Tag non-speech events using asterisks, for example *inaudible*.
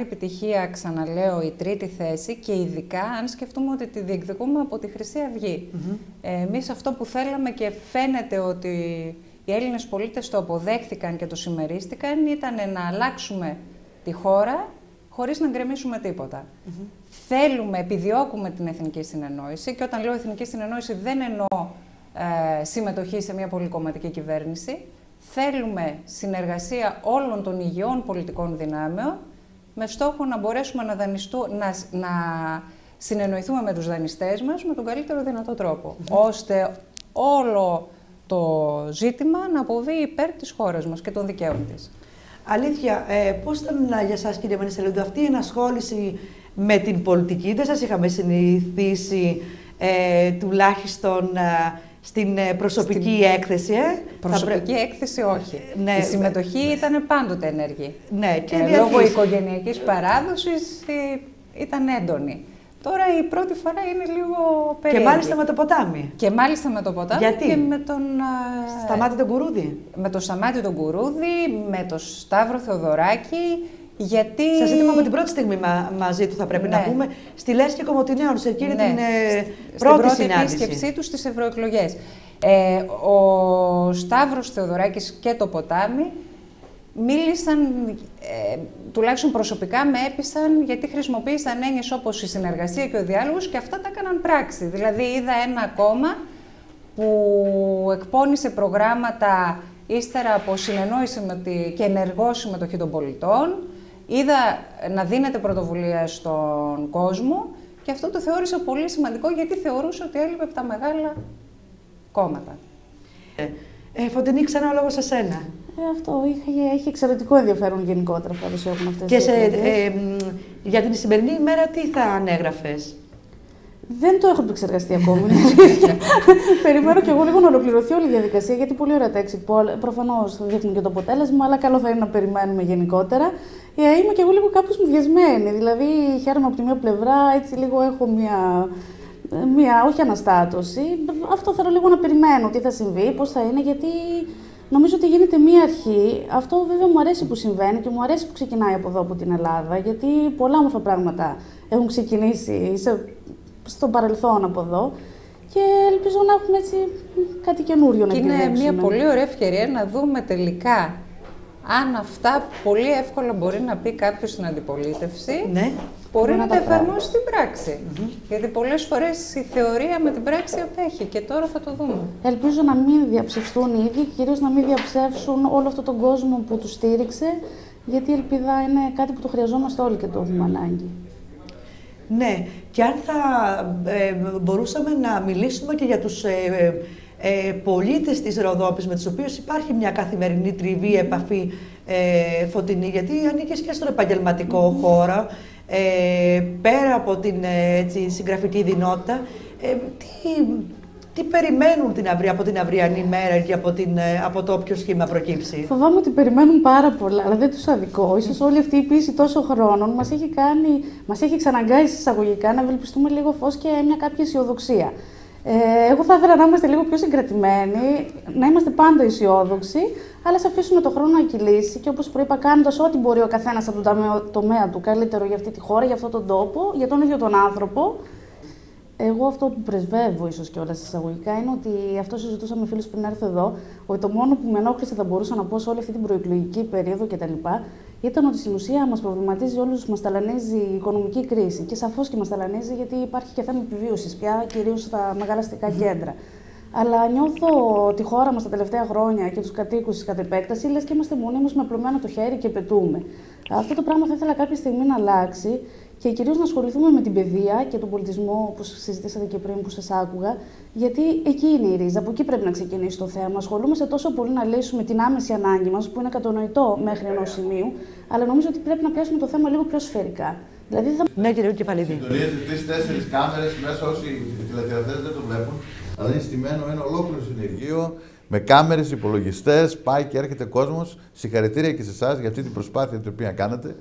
επιτυχία, ξαναλέω, η τρίτη θέση και ειδικά αν σκεφτούμε ότι τη διεκδικούμε από τη Χρυσή Αυγή. Mm εμείς αυτό που θέλαμε και φαίνεται ότι οι Έλληνες πολίτες το αποδέχθηκαν και το συμμερίστηκαν ήταν να αλλάξουμε τη χώρα χωρίς να γκρεμίσουμε τίποτα. Θέλουμε, επιδιώκουμε την εθνική συνεννόηση και όταν λέω εθνική συνεννόηση δεν εννοώ ε, συμμετοχή σε μια πολυκομματική κυβέρνηση. Θέλουμε συνεργασία όλων των υγιών πολιτικών δυνάμεων με στόχο να μπορέσουμε να, να, να συνεννοηθούμε με τους δανειστές μας με τον καλύτερο δυνατό τρόπο, ώστε όλο το ζήτημα να αποβεί υπέρ της χώρας μας και των δικαίων της. Αλήθεια, ε, πώς ήταν για σας κύριε Μενισελίδου αυτή η ενασχόληση με την πολιτική, δεν σας είχαμε συνηθίσει ε, τουλάχιστον ε, στην ε, προσωπική έκθεση. Ε. Προσωπική έκθεση όχι. Ναι, η συμμετοχή ήταν πάντοτε ενεργή. Ναι, και ε, λόγω οικογενειακής παράδοσης ήταν έντονη. Τώρα η πρώτη φορά είναι λίγο περίεργη. Και μάλιστα με το ποτάμι. Και μάλιστα με το ποτάμι Γιατί; και με τον... Σταμάτη τον Κουρούδη. Με τον Σταμάτη τον Κουρούδη, με τον Σταύρο Θεοδωράκη, γιατί... Σας είπαμε από την πρώτη στιγμή μα, μαζί του, θα πρέπει ναι. να πούμε, στη Λέσχη Κομωτινέων, σε εκείνη ναι. την ε, πρώτη, πρώτη συνάντηση. επίσκεψή τους στις ευρωεκλογές. Ε, ο Σταύρος Θεοδωράκης και το Ποτάμι μίλησαν, ε, τουλάχιστον προσωπικά με έπεισαν γιατί χρησιμοποίησαν έννοιες όπως η συνεργασία και ο διάλογος και αυτά τα έκαναν πράξη. Δηλαδή είδα ένα κόμμα που εκπώνησε προγράμματα ύστερα από συνεννόηση με τη, και ενεργός συμμετοχή των πολιτών, είδα να δίνεται πρωτοβουλία στον κόσμο και αυτό το θεώρησα πολύ σημαντικό γιατί θεωρούσα ότι έλειπε από τα μεγάλα κόμματα. Ε, ε, Φωτεινή, ξανά λόγος σε σένα. Ε, αυτό είχε, έχει εξαιρετικό ενδιαφέρον γενικότερα που έχουν αυτές Και σε, ε, για την σημερινή ημέρα τι θα ανέγραφες; Δεν το έχω επεξεργαστεί ακόμη, είναι αλήθεια. *laughs* Περιμένω και εγώ λίγο να ολοκληρωθεί όλη η διαδικασία, γιατί πολύ ωραία τα exit poll. Προφανώς θα δείχνουν και το αποτέλεσμα, αλλά καλό θα είναι να περιμένουμε γενικότερα. Ε, είμαι και εγώ λίγο κάπως μουδιασμένη. Δηλαδή, χαίρομαι από τη μία πλευρά, έτσι λίγο έχω μία μία, όχι αναστάτωση. Αυτό θέλω λίγο να περιμένω τι θα συμβεί, πώς θα είναι, γιατί νομίζω ότι γίνεται μία αρχή. Αυτό βέβαια μου αρέσει που συμβαίνει και μου αρέσει που ξεκινάει από εδώ, από την Ελλάδα, γιατί πολλά όμορφα πράγματα έχουν ξεκινήσει σε, στο παρελθόν από εδώ και ελπίζω να έχουμε έτσι κάτι καινούριο να Είναι μια πολύ ωραία ευκαιρία να δούμε τελικά αν αυτά πολύ εύκολα μπορεί να πει κάποιος στην αντιπολίτευση, ναι. μπορεί να, τα εφαρμόσει στην πράξη. Γιατί πολλές φορές η θεωρία με την πράξη απέχει και τώρα θα το δούμε. Ελπίζω να μην διαψευστούν οι ίδιοι, κυρίως να μην διαψεύσουν όλο αυτόν τον κόσμο που τους στήριξε, γιατί η ελπίδα είναι κάτι που το χρειαζόμαστε όλοι και το έχουμε ανάγκη. Ναι, και αν θα ε, μπορούσαμε να μιλήσουμε και για τους ε, ε, πολίτες της Ροδόπης με τους οποίους υπάρχει μια καθημερινή τριβή, επαφή ε, φωτεινή, γιατί ανήκει και στον επαγγελματικό χώρο, ε, πέρα από την έτσι, συγγραφική δυνότητα, ε, τι, τι περιμένουν την αυρία, από την αυριανή μέρα και από, την, ε, από το όποιο σχήμα προκύψει; Φοβάμαι ότι περιμένουν πάρα πολλά, αλλά δεν τους αδικό. Ίσως όλη αυτή η πίεση τόσο χρόνων μας έχει, κάνει, μας έχει ξαναγκάσει εισαγωγικά να ευελπιστούμε λίγο φως και μια κάποια αισιοδοξία. Ε, εγώ θα ήθελα να είμαστε λίγο πιο συγκρατημένοι, να είμαστε πάντα αισιόδοξοι, αλλά σε αφήσουμε το χρόνο να κυλήσει και όπως προείπα, κάνοντας ό,τι μπορεί ο καθένας από τον τομέα του καλύτερο για αυτή τη χώρα, για αυτόν τον τόπο, για τον ίδιο τον άνθρωπο. Εγώ αυτό που πρεσβεύω ίσως και όλα εισαγωγικά είναι ότι αυτό συζητούσα με φίλους πριν έρθω εδώ, ότι το μόνο που με ενόχλησε θα μπορούσα να πω σε όλη αυτή την προεκλογική περίοδο κτλ. Ήταν ότι στην ουσία μας προβληματίζει όλους, μας ταλανίζει η οικονομική κρίση. Και σαφώς και μας ταλανίζει γιατί υπάρχει και θέμα επιβίωσης πια, κυρίως στα μεγάλα αστικά κέντρα. Αλλά νιώθω τη χώρα μας τα τελευταία χρόνια και τους κατοίκους της κατ' επέκταση, λες και είμαστε μόνοι μας με απλωμένο το χέρι και πετούμε. Αυτό το πράγμα θα ήθελα κάποια στιγμή να αλλάξει και κυρίως να ασχοληθούμε με την παιδεία και τον πολιτισμό, όπω συζητήσατε και πριν που σας άκουγα, γιατί εκεί είναι η ρίζα, από εκεί πρέπει να ξεκινήσει το θέμα. Ασχολούμαστε τόσο πολύ να λύσουμε την άμεση ανάγκη μας, που είναι κατανοητό μέχρι ενός σημείου, αλλά νομίζω ότι πρέπει να πιάσουμε το θέμα λίγο πιο σφαιρικά. Δηλαδή θα... Ναι, κύριε Κεφαλίδη. Συντονίζεται τρει-τέσσερι κάμερες μέσα όσοι οι τηλεθεατές δεν το βλέπουν. Αλλά είναι στημένο ένα ολόκληρο συνεργείο με κάμερες, υπολογιστές. Πάει και έρχεται κόσμος. Συγχαρητήρια και σε εσάς για αυτή την προσπάθεια την οποία κάνατε.